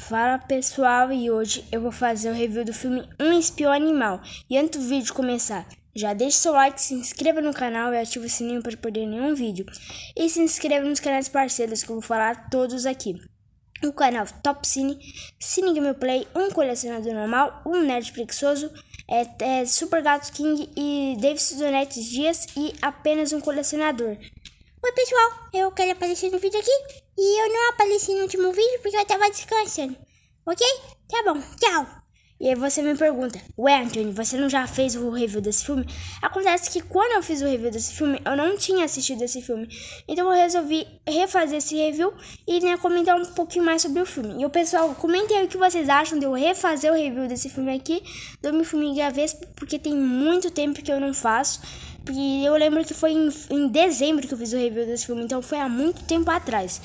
Fala pessoal, e hoje eu vou fazer o review do filme Um Espião Animal. E antes do vídeo começar, já deixe seu like, se inscreva no canal e ative o sininho para perder nenhum vídeo. E se inscreva nos canais parceiros que eu vou falar todos aqui. O canal Top Cine, Cine Gameplay, um colecionador normal, um nerd preguiçoso, é, é Super Gatos King e Davis Donetes Dias e apenas um colecionador. Oi pessoal, eu quero aparecer no vídeo aqui e eu não apareci no último vídeo porque eu tava descansando. Ok? Tá bom, tchau. E aí você me pergunta, ué Anthony, você não já fez o review desse filme? Acontece que quando eu fiz o review desse filme, eu não tinha assistido esse filme. Então eu resolvi refazer esse review e né, comentar um pouquinho mais sobre o filme. E o pessoal, comentem aí o que vocês acham de eu refazer o review desse filme aqui, do meu filme Gavespa, porque tem muito tempo que eu não faço. E eu lembro que foi em, em dezembro que eu fiz o review desse filme, então foi há muito tempo atrás.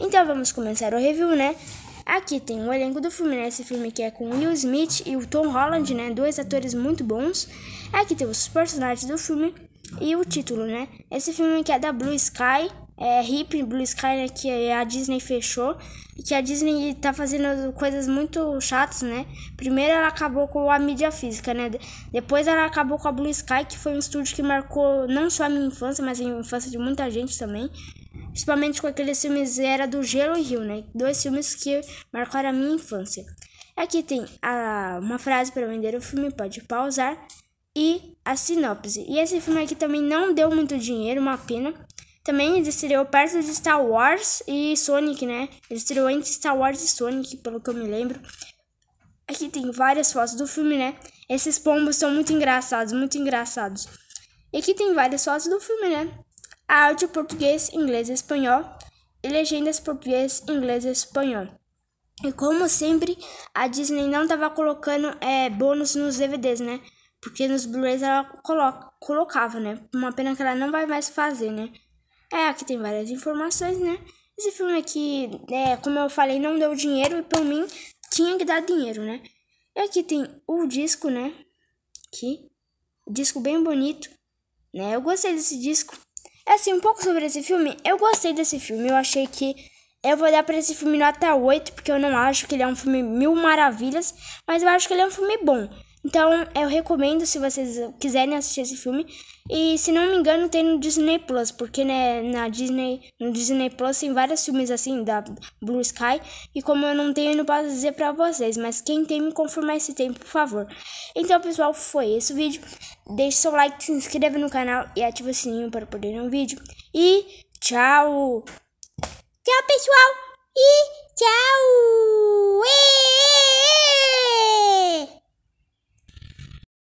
Então vamos começar o review, né? Aqui tem o elenco do filme, né? Esse filme que é com Will Smith e o Tom Holland, né? Dois atores muito bons. Aqui tem os personagens do filme e o título, né? Esse filme que é da Blue Sky, é Hip Blue Sky, né? Que a Disney fechou e que a Disney tá fazendo coisas muito chatas, né? Primeiro ela acabou com a mídia física, né? Depois ela acabou com a Blue Sky, que foi um estúdio que marcou não só a minha infância, mas a infância de muita gente também. Principalmente com aqueles filmes Era do Gelo e Rio, né? Dois filmes que marcaram a minha infância. Aqui tem a, uma frase para vender o filme, pode pausar. E a sinopse. E esse filme aqui também não deu muito dinheiro, uma pena. Também ele estreou perto de Star Wars e Sonic, né? Ele estreou entre Star Wars e Sonic, pelo que eu me lembro. Aqui tem várias fotos do filme, né? Esses pombos são muito engraçados, muito engraçados. E aqui tem várias fotos do filme, né? áudio português, inglês e espanhol e legendas português, inglês e espanhol. E como sempre, a Disney não estava colocando é, bônus nos DVDs, né? Porque nos Blu-rays ela coloca, colocava, né? Uma pena que ela não vai mais fazer, né? É, aqui tem várias informações, né? Esse filme aqui, é, como eu falei, não deu dinheiro e por mim tinha que dar dinheiro, né? E aqui tem o disco, né? Aqui. disco bem bonito, né? Eu gostei desse disco. É assim, um pouco sobre esse filme. Eu gostei desse filme. Eu achei que eu vou dar para esse filme nota 8, porque eu não acho que ele é um filme mil maravilhas, mas eu acho que ele é um filme bom. Então, eu recomendo se vocês quiserem assistir esse filme. E se não me engano, tem no Disney Plus, porque né, na Disney, no Disney Plus tem vários filmes assim da Blue Sky, e como eu não tenho, eu não posso dizer para vocês, mas quem tem me confirmar esse tempo, por favor. Então, pessoal, foi esse o vídeo. Deixe seu like, se inscreva no canal e ative o sininho para poder ver um vídeo. E tchau! Tchau, pessoal! E!